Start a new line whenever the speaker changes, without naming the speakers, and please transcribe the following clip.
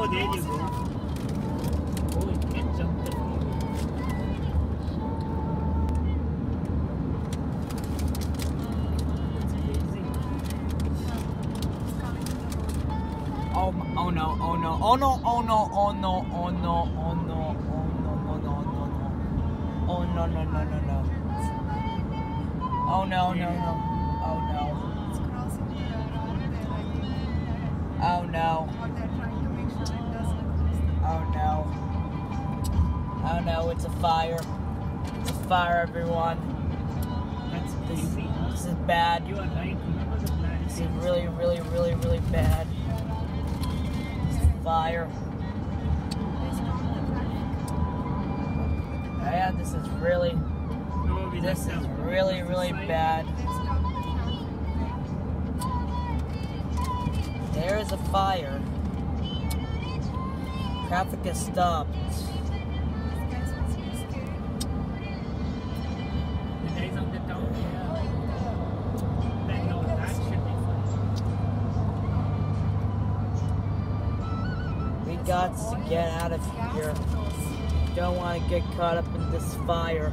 Oh, there you go. Oh, you can't jump the It's amazing.
Oh, m- oh no, oh no, oh no, oh no, oh no, oh no, oh no, oh no, oh no, oh no, no. Oh no, no, no, no, no. Oh no, no, no. Oh no.
It's crossing the road there, I think.
Oh no. No, it's a fire. It's a fire, everyone.
That's
This,
crazy,
this is bad.
You are right. Remember the plan?
This is really, really, really, really bad. This is fire.
They stop the traffic.
Yeah, this is really, this is really, really bad.
They stop the traffic.
There is a fire. Traffic is stopped. Got to get out of here. Don't want to get caught up in this fire.